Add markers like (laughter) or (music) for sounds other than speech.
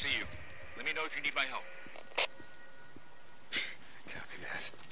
see you. Let me know if you need my help. (sighs) Copy that.